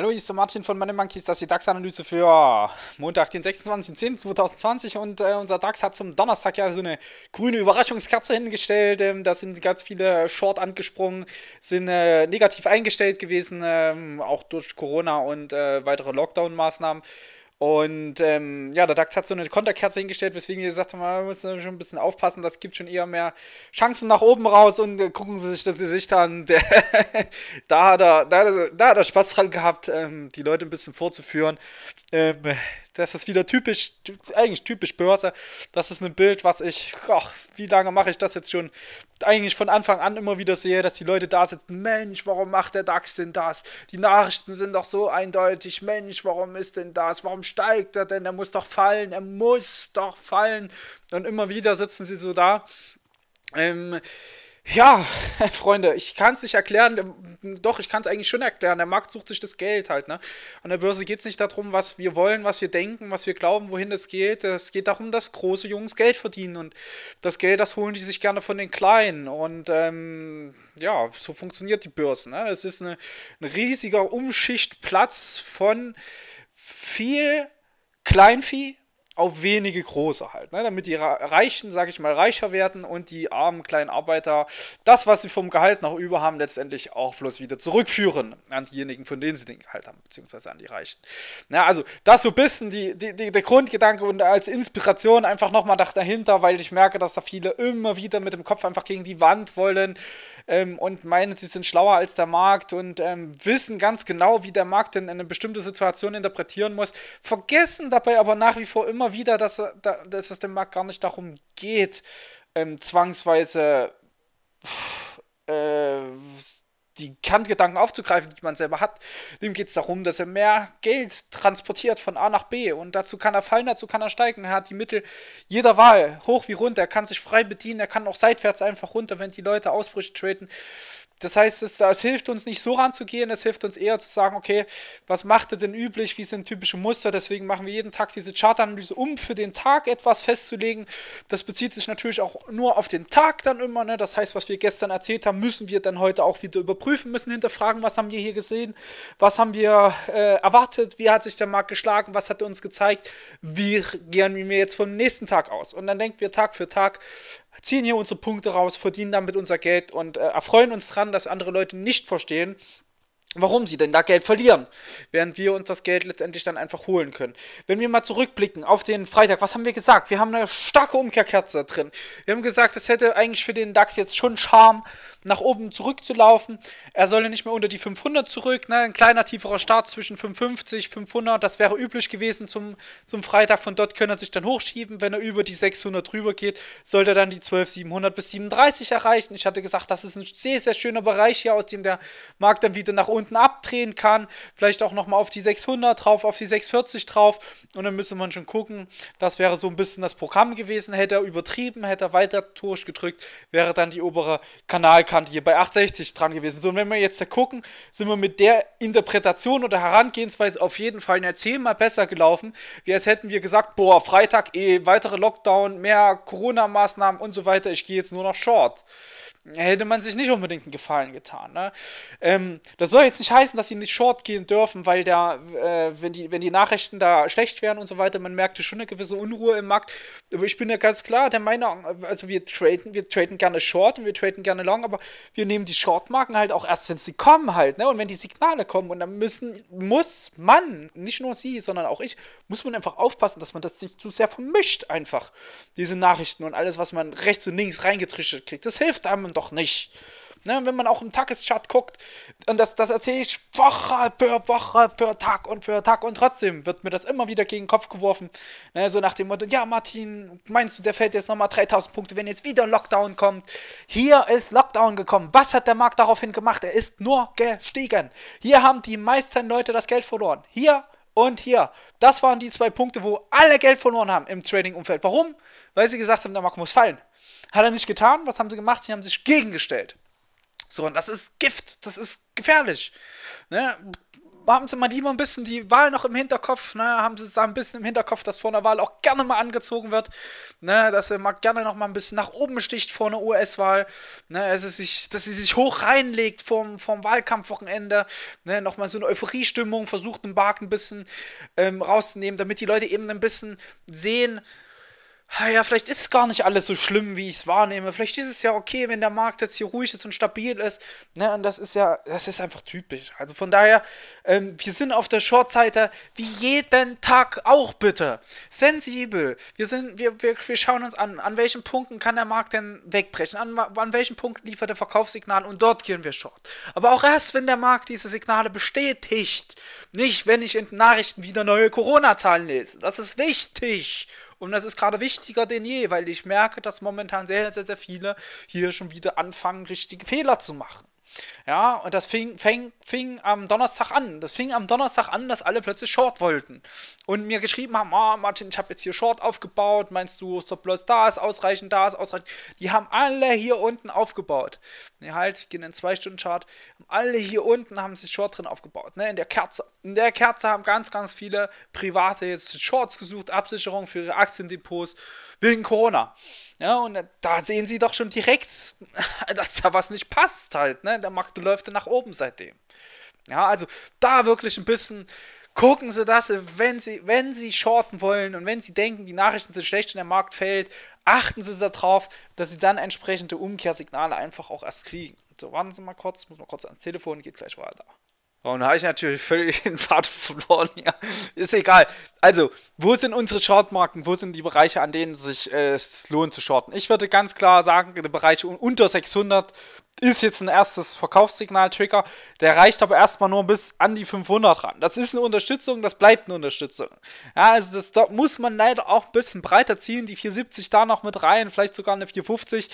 Hallo, hier ist der Martin von Money Monkeys, das ist die DAX-Analyse für Montag, den 26.10.2020 und äh, unser DAX hat zum Donnerstag ja so eine grüne Überraschungskerze hingestellt, ähm, da sind ganz viele Short angesprungen, sind äh, negativ eingestellt gewesen, ähm, auch durch Corona und äh, weitere Lockdown-Maßnahmen. Und ähm, ja, der DAX hat so eine Konterkerze hingestellt, weswegen wir gesagt haben, man muss schon ein bisschen aufpassen, das gibt schon eher mehr Chancen nach oben raus und äh, gucken Sie sich das Gesicht an. Da, hat er, da, da hat er Spaß dran gehabt, ähm, die Leute ein bisschen vorzuführen. Ähm, das ist wieder typisch, eigentlich typisch Börse. Das ist ein Bild, was ich, ach, wie lange mache ich das jetzt schon? Eigentlich von Anfang an immer wieder sehe, dass die Leute da sitzen. Mensch, warum macht der DAX denn das? Die Nachrichten sind doch so eindeutig. Mensch, warum ist denn das? Warum steigt er denn? Er muss doch fallen. Er muss doch fallen. Und immer wieder sitzen sie so da. Ähm, ja, Freunde, ich kann es nicht erklären. Doch, ich kann es eigentlich schon erklären. Der Markt sucht sich das Geld halt. Ne? An der Börse geht es nicht darum, was wir wollen, was wir denken, was wir glauben, wohin es geht. Es geht darum, dass große Jungs Geld verdienen. Und das Geld, das holen die sich gerne von den Kleinen. Und ähm, ja, so funktioniert die Börse. Ne? Es ist eine, ein riesiger Umschichtplatz von viel Kleinvieh auf wenige große halt, ne? damit die Reichen, sag ich mal, reicher werden und die armen kleinen Arbeiter das, was sie vom Gehalt noch über haben, letztendlich auch bloß wieder zurückführen an diejenigen, von denen sie den Gehalt haben, beziehungsweise an die Reichen. Ja, also das so ein bisschen die, die, die, der Grundgedanke und als Inspiration einfach nochmal dahinter, weil ich merke, dass da viele immer wieder mit dem Kopf einfach gegen die Wand wollen ähm, und meinen, sie sind schlauer als der Markt und ähm, wissen ganz genau, wie der Markt denn eine bestimmte Situation interpretieren muss, vergessen dabei aber nach wie vor immer wieder, dass, dass es dem Markt gar nicht darum geht, ähm, zwangsweise äh, die Kerngedanken aufzugreifen, die man selber hat. Dem geht es darum, dass er mehr Geld transportiert von A nach B und dazu kann er fallen, dazu kann er steigen. Er hat die Mittel jeder Wahl, hoch wie runter. Er kann sich frei bedienen, er kann auch seitwärts einfach runter, wenn die Leute Ausbrüche treten. Das heißt, es, es hilft uns nicht so ranzugehen, es hilft uns eher zu sagen, okay, was macht er denn üblich, wie sind typische Muster, deswegen machen wir jeden Tag diese Chartanalyse, um für den Tag etwas festzulegen. Das bezieht sich natürlich auch nur auf den Tag dann immer, ne? das heißt, was wir gestern erzählt haben, müssen wir dann heute auch wieder überprüfen, müssen hinterfragen, was haben wir hier gesehen, was haben wir äh, erwartet, wie hat sich der Markt geschlagen, was hat er uns gezeigt, wie gehen wir jetzt vom nächsten Tag aus. Und dann denken wir Tag für Tag, ziehen hier unsere Punkte raus, verdienen damit unser Geld und äh, erfreuen uns dran, dass andere Leute nicht verstehen, warum sie denn da Geld verlieren, während wir uns das Geld letztendlich dann einfach holen können. Wenn wir mal zurückblicken auf den Freitag, was haben wir gesagt? Wir haben eine starke Umkehrkerze drin. Wir haben gesagt, es hätte eigentlich für den DAX jetzt schon Charme, nach oben zurückzulaufen. Er solle nicht mehr unter die 500 zurück, ne? ein kleiner tieferer Start zwischen 550, 500, das wäre üblich gewesen zum, zum Freitag. Von dort können er sich dann hochschieben. Wenn er über die 600 drüber geht, sollte er dann die 12, 700 bis 37 erreichen. Ich hatte gesagt, das ist ein sehr, sehr schöner Bereich hier, aus dem der Markt dann wieder nach unten abdrehen kann. Vielleicht auch nochmal auf die 600 drauf, auf die 640 drauf. Und dann müsste man schon gucken, das wäre so ein bisschen das Programm gewesen. Hätte er übertrieben, hätte er weiter durchgedrückt, wäre dann die obere Kanal Kante hier bei 860 dran gewesen. So, und wenn wir jetzt da gucken, sind wir mit der Interpretation oder Herangehensweise auf jeden Fall eine zehnmal besser gelaufen, wie als hätten wir gesagt, boah, Freitag eh, weitere Lockdown, mehr Corona-Maßnahmen und so weiter, ich gehe jetzt nur noch Short hätte man sich nicht unbedingt einen Gefallen getan. Ne? Ähm, das soll jetzt nicht heißen, dass sie nicht short gehen dürfen, weil da, äh, wenn, die, wenn die Nachrichten da schlecht wären und so weiter, man merkte schon eine gewisse Unruhe im Markt. Aber ich bin ja ganz klar der Meinung, also wir traden, wir traden gerne short und wir traden gerne long, aber wir nehmen die Short-Marken halt auch erst, wenn sie kommen halt, ne? Und wenn die Signale kommen und dann müssen, muss man, nicht nur sie, sondern auch ich, muss man einfach aufpassen, dass man das nicht zu sehr vermischt einfach, diese Nachrichten und alles, was man rechts und links reingetrichtert kriegt. Das hilft einem man doch nicht. Ne, wenn man auch im Tageschart guckt, und das, das erzähle ich Woche für Woche für Tag und für Tag und trotzdem wird mir das immer wieder gegen den Kopf geworfen. Ne, so nach dem Motto, ja Martin, meinst du, der fällt jetzt nochmal 3000 Punkte, wenn jetzt wieder Lockdown kommt? Hier ist Lockdown gekommen. Was hat der Markt daraufhin gemacht? Er ist nur gestiegen. Hier haben die meisten Leute das Geld verloren. Hier und hier. Das waren die zwei Punkte, wo alle Geld verloren haben im Trading-Umfeld. Warum? Weil sie gesagt haben, der Markt muss fallen. Hat er nicht getan. Was haben sie gemacht? Sie haben sich gegengestellt. So, und das ist Gift. Das ist gefährlich. Ne? haben sie mal lieber ein bisschen die Wahl noch im Hinterkopf, ne? haben sie da ein bisschen im Hinterkopf, dass vor einer Wahl auch gerne mal angezogen wird, ne? dass er mal gerne noch mal ein bisschen nach oben sticht vor einer US-Wahl, ne? dass, es sich, dass sie sich hoch reinlegt vorm, vorm Wahlkampfwochenende, ne? nochmal so eine Euphoriestimmung, versucht den Bark ein bisschen ähm, rauszunehmen, damit die Leute eben ein bisschen sehen, ja, vielleicht ist es gar nicht alles so schlimm, wie ich es wahrnehme. Vielleicht ist es ja okay, wenn der Markt jetzt hier ruhig ist und stabil ist. Ne? Und das ist ja, das ist einfach typisch. Also von daher, ähm, wir sind auf der Short-Seite wie jeden Tag auch bitte. Sensibel. Wir sind, wir, wir, wir schauen uns an, an welchen Punkten kann der Markt denn wegbrechen, an, an welchen Punkten liefert der Verkaufssignal und dort gehen wir Short. Aber auch erst, wenn der Markt diese Signale bestätigt. Nicht, wenn ich in Nachrichten wieder neue Corona-Zahlen lese. Das ist wichtig. Und das ist gerade wichtiger denn je, weil ich merke, dass momentan sehr, sehr, sehr viele hier schon wieder anfangen, richtige Fehler zu machen. Ja, und das fing, fing, fing am Donnerstag an. Das fing am Donnerstag an, dass alle plötzlich Short wollten. Und mir geschrieben haben, oh, Martin, ich habe jetzt hier Short aufgebaut. Meinst du, Stop Loss da ist ausreichend, da ist ausreichend. Die haben alle hier unten aufgebaut. Ne, halt, ich gehe in den 2-Stunden-Chart. Alle hier unten haben sich Short drin aufgebaut. Ne, in der Kerze. In der Kerze haben ganz, ganz viele Private jetzt Shorts gesucht, Absicherung für ihre Aktiendepots wegen Corona. Ja, und da sehen sie doch schon direkt, dass da was nicht passt halt, ne? Der Markt läuft nach oben seitdem. Ja, also da wirklich ein bisschen gucken Sie das, wenn Sie, wenn Sie shorten wollen und wenn Sie denken, die Nachrichten sind schlecht und der Markt fällt, achten Sie darauf, dass Sie dann entsprechende Umkehrsignale einfach auch erst kriegen. So, warten Sie mal kurz, muss mal kurz ans Telefon, geht gleich weiter. Und da habe ich natürlich völlig den Pfad verloren. Ja, ist egal. Also, wo sind unsere Shortmarken? Wo sind die Bereiche, an denen es sich äh, es lohnt zu shorten? Ich würde ganz klar sagen, die Bereiche unter 600 ist jetzt ein erstes Verkaufssignal-Trigger. Der reicht aber erstmal nur bis an die 500 ran. Das ist eine Unterstützung, das bleibt eine Unterstützung. Ja, also das, da muss man leider auch ein bisschen breiter ziehen. Die 470 da noch mit rein, vielleicht sogar eine 450.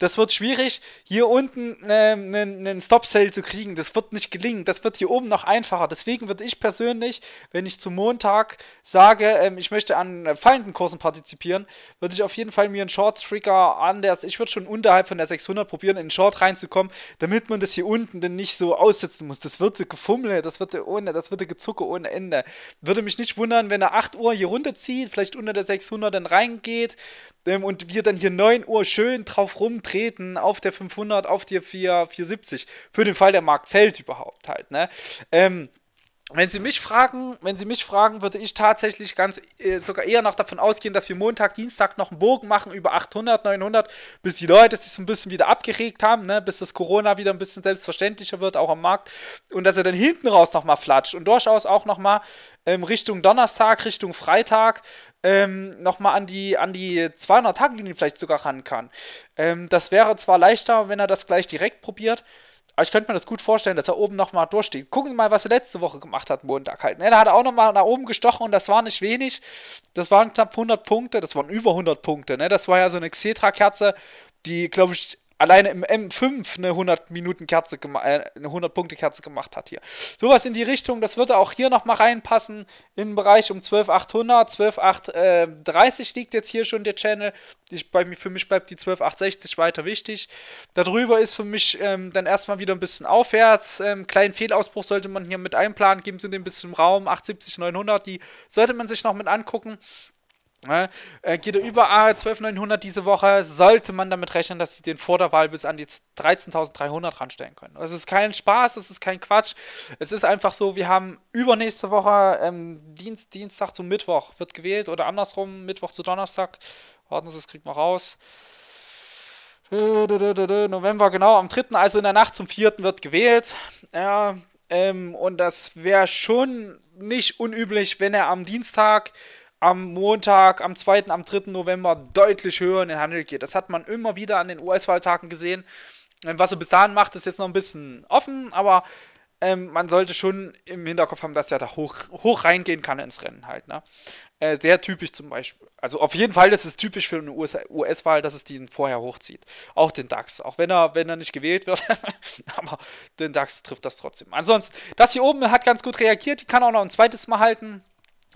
Das wird schwierig, hier unten einen äh, ne, Stop-Sale zu kriegen. Das wird nicht gelingen. Das wird hier oben noch einfacher. Deswegen würde ich persönlich, wenn ich zum Montag sage, ähm, ich möchte an äh, fallenden Kursen partizipieren, würde ich auf jeden Fall mir einen Short-Trigger an der, ich würde schon unterhalb von der 600 probieren, in den Short reinzukommen, damit man das hier unten dann nicht so aussetzen muss. Das wird gefummelt, das wird ohne, das wird gezucke ohne Ende. Würde mich nicht wundern, wenn er 8 Uhr hier runterzieht, vielleicht unter der 600 dann reingeht ähm, und wir dann hier 9 Uhr schön drauf rumdrehen treten auf der 500, auf die 4, 470. Für den Fall, der Markt fällt überhaupt halt, ne? Ähm, wenn Sie mich fragen, wenn Sie mich fragen, würde ich tatsächlich ganz äh, sogar eher noch davon ausgehen, dass wir Montag, Dienstag noch einen Bogen machen über 800, 900, bis die Leute sich so ein bisschen wieder abgeregt haben, ne, bis das Corona wieder ein bisschen selbstverständlicher wird, auch am Markt, und dass er dann hinten raus nochmal flatscht und durchaus auch nochmal ähm, Richtung Donnerstag, Richtung Freitag ähm, nochmal an die, an die 200-Tag-Linie vielleicht sogar ran kann. Ähm, das wäre zwar leichter, wenn er das gleich direkt probiert, aber ich könnte mir das gut vorstellen, dass er oben nochmal durchsteht. Gucken Sie mal, was er letzte Woche gemacht hat, Montag halt. Ne? Da hat er auch nochmal nach oben gestochen und das war nicht wenig. Das waren knapp 100 Punkte, das waren über 100 Punkte. Ne? Das war ja so eine Xetra-Kerze, die, glaube ich, alleine im M5 eine 100 Minuten Kerze äh, eine 100 Punkte Kerze gemacht hat hier. Sowas in die Richtung, das würde auch hier nochmal reinpassen in den Bereich um 12800, 12830 liegt jetzt hier schon der Channel. Ich, bei, für mich bleibt die 12860 weiter wichtig. Darüber ist für mich ähm, dann erstmal wieder ein bisschen aufwärts. Ähm, kleinen Fehlausbruch sollte man hier mit einplanen, geben Sie den ein bisschen Raum, 870, 900, die sollte man sich noch mit angucken. Ne? Äh, geht er über A12900 diese Woche, sollte man damit rechnen, dass sie den vor der Wahl bis an die 13.300 ranstellen können. Das ist kein Spaß, das ist kein Quatsch. Es ist einfach so, wir haben übernächste Woche, ähm, Dienst, Dienstag zu Mittwoch wird gewählt oder andersrum, Mittwoch zu Donnerstag. Warten Sie, das kriegt man raus. November, genau, am 3., also in der Nacht zum 4. wird gewählt. Ja, ähm, und das wäre schon nicht unüblich, wenn er am Dienstag am Montag, am 2., am 3. November deutlich höher in den Handel geht. Das hat man immer wieder an den US-Wahltagen gesehen. Ähm, was er bis dahin macht, ist jetzt noch ein bisschen offen, aber ähm, man sollte schon im Hinterkopf haben, dass er da hoch, hoch reingehen kann ins Rennen halt. Ne? Äh, sehr typisch zum Beispiel. Also auf jeden Fall, ist typisch für eine US-Wahl, dass es den vorher hochzieht. Auch den DAX. Auch wenn er, wenn er nicht gewählt wird. aber den DAX trifft das trotzdem. Ansonsten, das hier oben hat ganz gut reagiert. Die kann auch noch ein zweites Mal halten.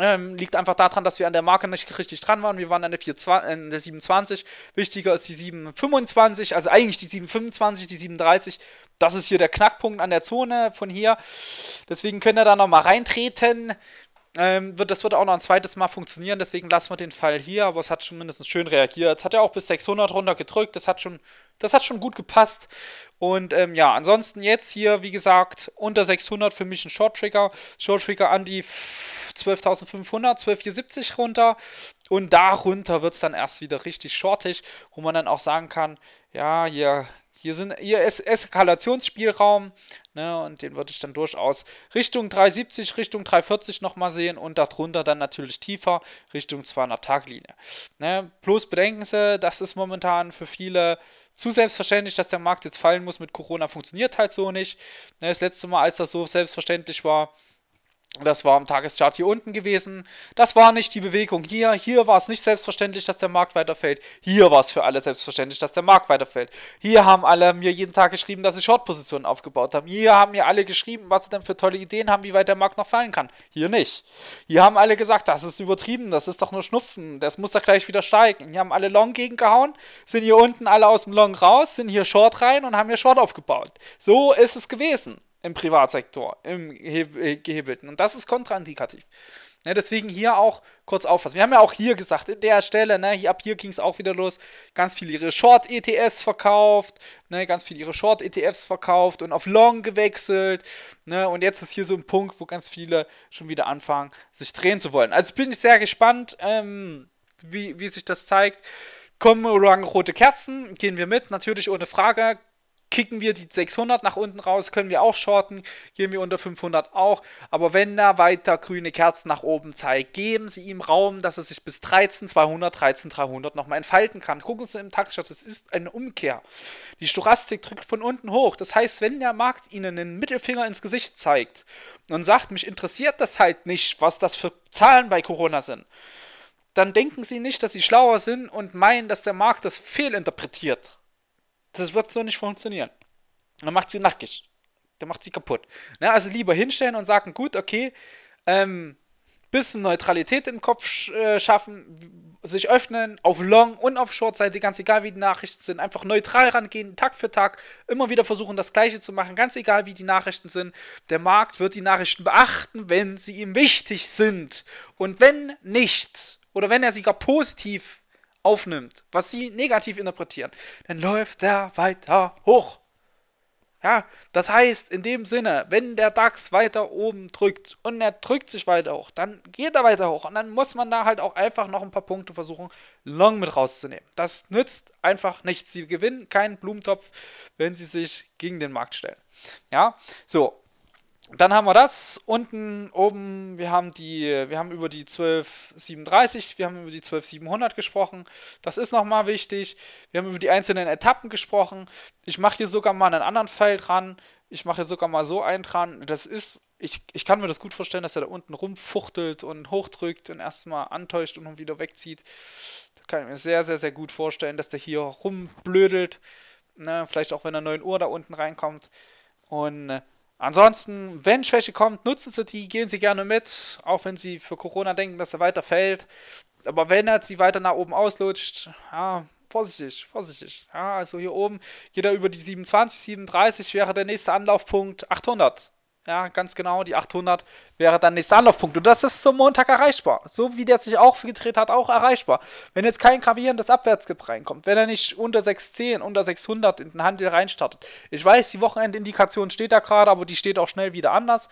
Ähm, liegt einfach daran, dass wir an der Marke nicht richtig dran waren. Wir waren an der, 420, äh, der 27. Wichtiger ist die 725, also eigentlich die 725, die 37. Das ist hier der Knackpunkt an der Zone von hier. Deswegen könnt ihr da nochmal reintreten. Ähm, wird, das wird auch noch ein zweites Mal funktionieren, deswegen lassen wir den Fall hier, aber es hat schon mindestens schön reagiert. Es hat ja auch bis 600 runter gedrückt, das hat schon, das hat schon gut gepasst. Und ähm, ja, ansonsten jetzt hier, wie gesagt, unter 600 für mich ein Short Trigger. Short Trigger an die 12.500, 12.470 runter. Und darunter wird es dann erst wieder richtig shortig, wo man dann auch sagen kann, ja, hier hier, sind, hier ist Eskalationsspielraum, ne, und den würde ich dann durchaus Richtung 370, Richtung 340 nochmal sehen und darunter dann natürlich tiefer Richtung 200 Taglinie. Ne, bloß bedenken Sie, das ist momentan für viele zu selbstverständlich, dass der Markt jetzt fallen muss. Mit Corona funktioniert halt so nicht. Ne, das letzte Mal, als das so selbstverständlich war, das war am Tageschart hier unten gewesen. Das war nicht die Bewegung hier. Hier war es nicht selbstverständlich, dass der Markt weiterfällt. Hier war es für alle selbstverständlich, dass der Markt weiterfällt. Hier haben alle mir jeden Tag geschrieben, dass sie Short-Positionen aufgebaut haben. Hier haben mir alle geschrieben, was sie denn für tolle Ideen haben, wie weit der Markt noch fallen kann. Hier nicht. Hier haben alle gesagt, das ist übertrieben, das ist doch nur Schnupfen, das muss doch gleich wieder steigen. Hier haben alle Long gegengehauen, sind hier unten alle aus dem Long raus, sind hier Short rein und haben hier Short aufgebaut. So ist es gewesen im Privatsektor, im äh, Gehebelten. Und das ist kontraindikativ. Ne, deswegen hier auch kurz auffassen. Wir haben ja auch hier gesagt, in der Stelle, ne, hier, ab hier ging es auch wieder los, ganz viel ihre Short-ETFs verkauft, ne, ganz viel ihre Short-ETFs verkauft und auf Long gewechselt. Ne, und jetzt ist hier so ein Punkt, wo ganz viele schon wieder anfangen, sich drehen zu wollen. Also bin ich sehr gespannt, ähm, wie, wie sich das zeigt. Kommen rote Kerzen, gehen wir mit, natürlich ohne Frage kicken wir die 600 nach unten raus, können wir auch shorten, gehen wir unter 500 auch. Aber wenn er weiter grüne Kerzen nach oben zeigt, geben Sie ihm Raum, dass er sich bis 13, 200, 13, 300 nochmal entfalten kann. Gucken Sie im Tagesschatz, es ist eine Umkehr. Die Stochastik drückt von unten hoch. Das heißt, wenn der Markt Ihnen einen Mittelfinger ins Gesicht zeigt und sagt, mich interessiert das halt nicht, was das für Zahlen bei Corona sind, dann denken Sie nicht, dass Sie schlauer sind und meinen, dass der Markt das fehlinterpretiert. Das wird so nicht funktionieren. Dann macht sie nackig. Dann macht sie kaputt. Na, also lieber hinstellen und sagen, gut, okay, ähm, bisschen Neutralität im Kopf äh, schaffen, sich öffnen, auf Long und auf Short-Seite, ganz egal wie die Nachrichten sind, einfach neutral rangehen, Tag für Tag, immer wieder versuchen, das Gleiche zu machen, ganz egal wie die Nachrichten sind. Der Markt wird die Nachrichten beachten, wenn sie ihm wichtig sind. Und wenn nicht, oder wenn er sie gar positiv aufnimmt, was sie negativ interpretieren, dann läuft er weiter hoch. Ja, das heißt, in dem Sinne, wenn der DAX weiter oben drückt und er drückt sich weiter hoch, dann geht er weiter hoch und dann muss man da halt auch einfach noch ein paar Punkte versuchen, long mit rauszunehmen. Das nützt einfach nichts. Sie gewinnen keinen Blumentopf, wenn sie sich gegen den Markt stellen. Ja, so, dann haben wir das. Unten oben, wir haben die, wir haben über die 1237, wir haben über die 12700 gesprochen. Das ist nochmal wichtig. Wir haben über die einzelnen Etappen gesprochen. Ich mache hier sogar mal einen anderen Pfeil dran. Ich mache hier sogar mal so einen dran. Das ist, ich, ich kann mir das gut vorstellen, dass er da unten rumfuchtelt und hochdrückt und erstmal antäuscht und wieder wegzieht. Das kann ich mir sehr, sehr, sehr gut vorstellen, dass der hier rumblödelt. Ne? Vielleicht auch, wenn er 9 Uhr da unten reinkommt. Und äh, Ansonsten, wenn Schwäche kommt, nutzen Sie die, gehen Sie gerne mit, auch wenn Sie für Corona denken, dass er weiter fällt. Aber wenn er sie weiter nach oben auslutscht, ja, vorsichtig, vorsichtig. Ja, also hier oben geht er über die 27, 37 wäre der nächste Anlaufpunkt 800. Ja, ganz genau, die 800 wäre dann nächster Anlaufpunkt. Und das ist zum Montag erreichbar. So wie der sich auch gedreht hat, auch erreichbar. Wenn jetzt kein gravierendes Abwärtskipp reinkommt, wenn er nicht unter 610, unter 600 in den Handel reinstartet. Ich weiß, die Wochenendindikation steht da gerade, aber die steht auch schnell wieder anders.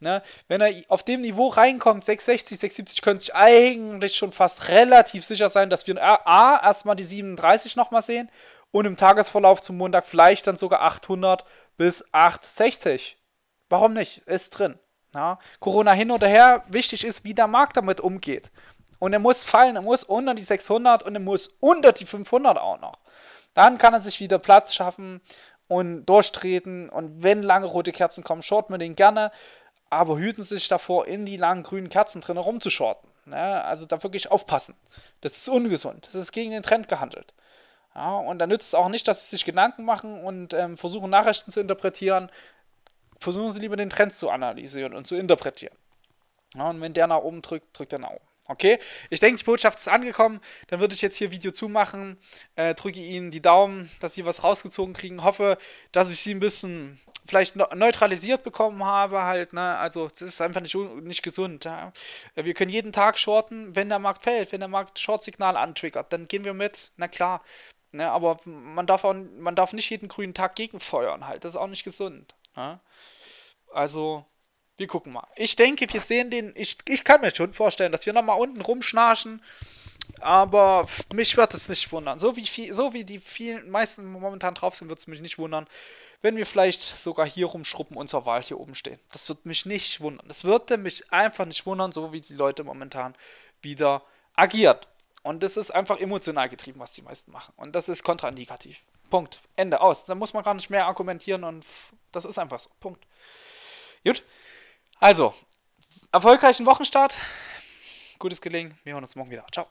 Ne? Wenn er auf dem Niveau reinkommt, 660, 670, könnte ich eigentlich schon fast relativ sicher sein, dass wir A, erstmal die 37 nochmal sehen und im Tagesverlauf zum Montag vielleicht dann sogar 800 bis 860. Warum nicht? Ist drin. Ja? Corona hin oder her, wichtig ist, wie der Markt damit umgeht. Und er muss fallen, er muss unter die 600 und er muss unter die 500 auch noch. Dann kann er sich wieder Platz schaffen und durchtreten. Und wenn lange rote Kerzen kommen, shorten wir den gerne. Aber hüten Sie sich davor, in die langen grünen Kerzen drin rumzushorten. Ja, also da wirklich aufpassen. Das ist ungesund. Das ist gegen den Trend gehandelt. Ja, und da nützt es auch nicht, dass Sie sich Gedanken machen und ähm, versuchen, Nachrichten zu interpretieren versuchen Sie lieber den Trend zu analysieren und zu interpretieren. Ja, und wenn der nach oben drückt, drückt er nach oben. Okay, ich denke, die Botschaft ist angekommen. Dann würde ich jetzt hier Video zumachen. Äh, drücke Ihnen die Daumen, dass Sie was rausgezogen kriegen. Hoffe, dass ich Sie ein bisschen vielleicht neutralisiert bekommen habe. Halt, ne? Also, das ist einfach nicht, nicht gesund. Ja? Wir können jeden Tag shorten, wenn der Markt fällt, wenn der Markt Short-Signal antriggert. Dann gehen wir mit. Na klar. Ne? Aber man darf, auch, man darf nicht jeden grünen Tag gegenfeuern. Halt. Das ist auch nicht gesund. Ja? Also, wir gucken mal. Ich denke, wir sehen den. Ich, ich kann mir schon vorstellen, dass wir nochmal unten rumschnarchen. Aber mich wird es nicht wundern. So wie, viel, so wie die vielen, meisten momentan drauf sind, wird es mich nicht wundern, wenn wir vielleicht sogar hier rumschruppen und zur Wahl hier oben stehen. Das wird mich nicht wundern. Das würde mich einfach nicht wundern, so wie die Leute momentan wieder agieren. Und das ist einfach emotional getrieben, was die meisten machen. Und das ist kontraindikativ. Punkt. Ende aus. Da muss man gar nicht mehr argumentieren und das ist einfach so. Punkt. Gut. Also, erfolgreichen Wochenstart. Gutes Gelingen. Wir hören uns morgen wieder. Ciao.